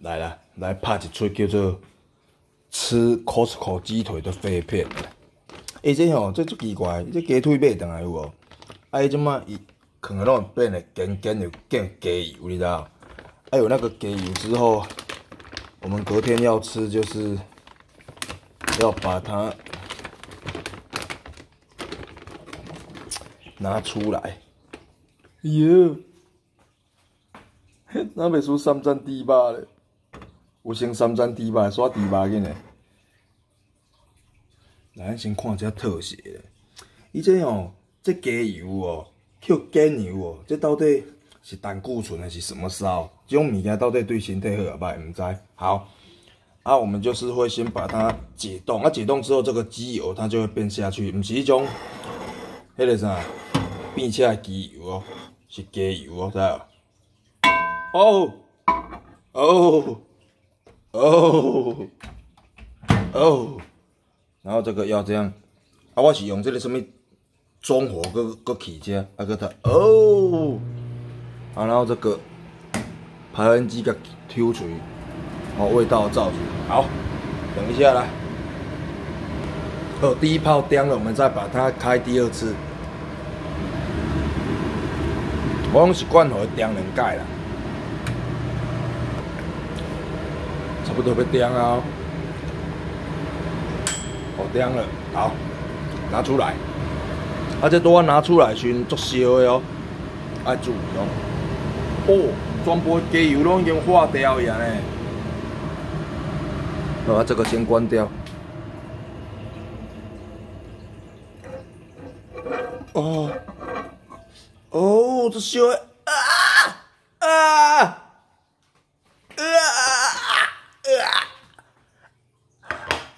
来啦，来拍一出叫做吃 Costco 鸡腿的废片。哎，这吼，这足奇怪，这鸡腿买回来有无？哎，即马伊可能拢变得干干的，变鸡油，你知道？哎，有那个鸡油之后，我们隔天要吃，就是要把它拿出来。哟，那袂输三层猪肉咧，有先三层猪肉刷猪肉紧嘞。来，先看一下特写。伊这哦，这鸡油哦，叫鸡油哦，这到底是胆固醇还是什么烧？这种物件到底对身体好啊歹？唔知。好，啊，我们就是会先把它解冻，啊，解冻之后，这个鸡油它就会变下去，唔是一种，迄个啥，变起来鸡油哦。是鸡油哦，知道？哦哦哦哦，然后这个要这样，啊，我是用这个什么中火搁搁起车，啊个它哦，啊，然后这个排烟机给抽出，哦，味道造出，好，等一下来，哦，第一泡颠了，我们再把它开第二次。我拢习惯互伊点两盖啦，差不多要点啊，好点了，好，拿出来。啊，这都我拿出来时足烧的哦，爱注意哦。哦，全部鸡油拢已经化掉呀呢。好，这个先关掉。哦。哦，这烧的啊啊啊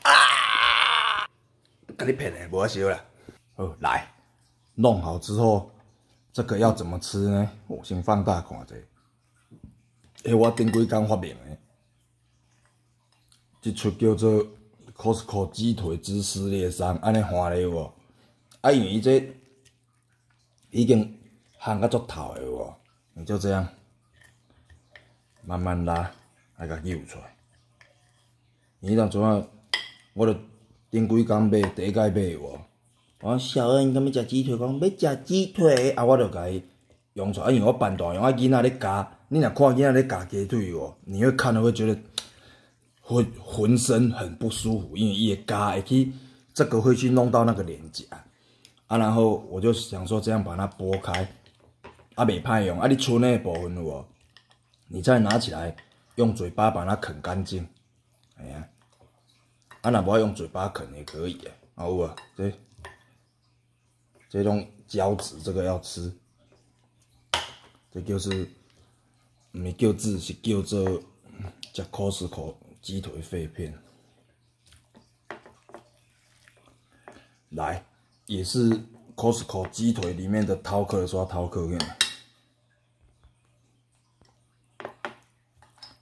啊！跟你骗的，无烧了。好，来，弄好之后，这个要怎么吃呢？我先放大看者。诶，我顶几工发明的，一出叫做 Costco 鸡腿芝士列山，安尼换的有无？啊，因为伊这已经。焊个足透的哦，你就这样慢慢拉，来甲扭出来。你当阵啊，我著顶几工买，第一届买有无？我小恩敢要食鸡腿，讲要食鸡腿，啊，我著甲伊用出来，因为我办大用啊，囡仔咧夹，你若看囡仔咧夹鸡腿哦，你会看到会觉得浑浑身很不舒服，因为伊会夹会去，这个会去弄到那个脸颊，啊，然后我就想说这样把它剥开。啊，袂歹用，啊，你剩那部分有无？你再拿起来，用嘴巴把它啃干净，哎呀，啊若无用嘴巴啃也可以诶，啊有啊，这这种胶质这个要吃，这就是毋是叫字，是叫做食 Costco 鸡腿肺片，来，也是 Costco 鸡腿里面的饕客刷饕客片。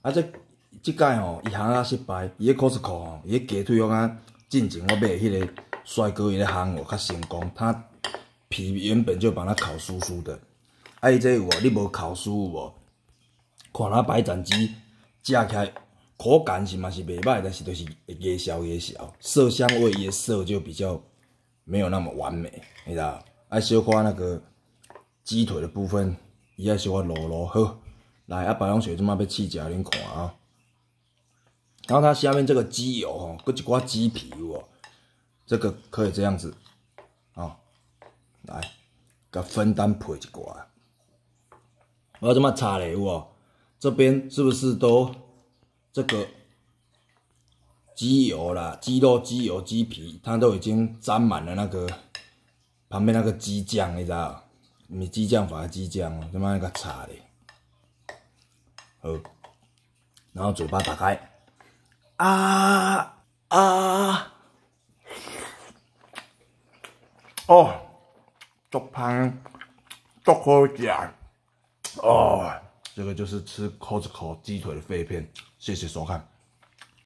啊，这即届吼，伊行啊失败，伊个 Costco 吼，伊个鸡腿肉啊，进前我买迄个帅哥伊个行哦，较成功，他皮原本就把它烤酥酥的，啊，伊这有无？你无烤酥有无？看它白斩鸡食起来口感是嘛是袂歹，但是就是会越烧越烧，色香味也色就比较没有那么完美，你知道？啊，小可那个鸡腿的部分，伊爱小可卤卤好。来啊！保养水这么要试食恁看啊！然后它下面这个鸡油哦，搁一寡鸡皮哦，这个可以这样子啊，来，给分担配一寡。我要这么擦嘞哦，这边是不是都这个鸡油啦、鸡肉、鸡油、鸡皮，它都已经沾满了那个旁边那个鸡酱，你知道？你鸡酱反而鸡酱哦，这么一个擦嘞。好，然后嘴巴打开，啊啊，哦，足香，足好食，哦，这个就是吃 Costco 鸡腿的肺片，谢谢收看。